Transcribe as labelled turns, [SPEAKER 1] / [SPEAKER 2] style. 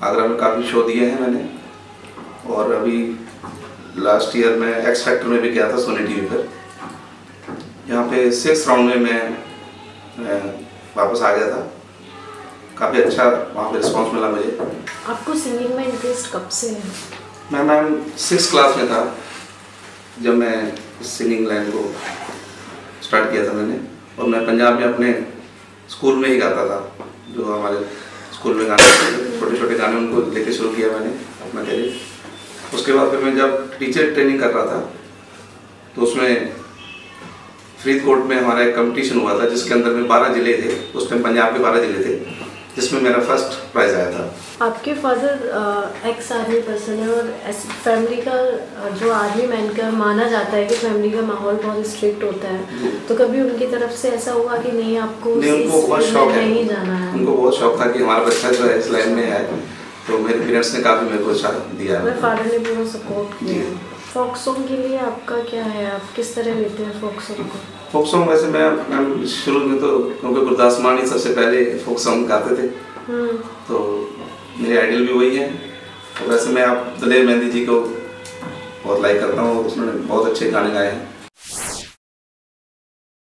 [SPEAKER 1] Show दिए हैं मैंने। और अभी लास्ट ईयर मैं एक्स फैक्टर में भी गया था सोनी टीवी पर। यहाँ पे सिक्स राउंड में मैं, मैं वापस आ गया था। काफ़ी अच्छा वहाँ पे रिस्पांस मिला मुझे।
[SPEAKER 2] आपको सिंगिंग में इंटरेस्ट कब से है?
[SPEAKER 1] मैं मैम सिक्स क्लास में था जब मैं सिंगिंग लाइन को स्टार्ट किया था मैंने। और मैं पंजाब में अपने स्कूल में ही गाता था जो हमारे स्कूल में गाने छोटे को लेके शुरू किया मैंने अपना कैरियर उसके बाद फिर मैं जब टीचर ट्रेनिंग कर रहा था तो उसमें फरीदकोट में हमारा एक कंपटीशन हुआ था, जिसके अंदर में बारह ज़िले थे। उस टाइम पंजाब के बारह ज़िले थे। जिसमें मेरा फ़र्स्ट प्राइज़ आया था।
[SPEAKER 2] आपके फादर एक्स आर्मी पर्सन है और फैमिली का जो आर्मी मैन का माना जाता है कि फैमिली का माहौल बहुत स्ट्रिक्ट होता है। तो कभी उनकी तरफ़ से ऐसा हुआ कि नहीं आपको
[SPEAKER 1] नहीं उनको बहुत शौक है।
[SPEAKER 2] नहीं जाना है?
[SPEAKER 1] उनको बहुत शौक था कि हमारा बच्चा जो है इस लाइन में है तो मेरे पेरेंट्स ने काफ़ी मेरे को दिया।
[SPEAKER 2] मेरे फादर ने पूरा सपोर्ट किया। फोक सॉन्ग के लिए आपका क्या है? आप किस तरह लेते हैं फोक सॉन्ग को?
[SPEAKER 1] फोक सॉन्ग वैसे मैं शुरू में तो क्योंकि गुरदास मान ही सबसे पहले फोक सॉन्ग गाते थे।
[SPEAKER 2] हम्म।
[SPEAKER 1] तो मेरे आइडल भी वही है। तो वैसे मैं आप दलेर मेहंदी जी को बहुत लाइक करता हूँ उसने बहुत अच्छे गाने गाए हैं।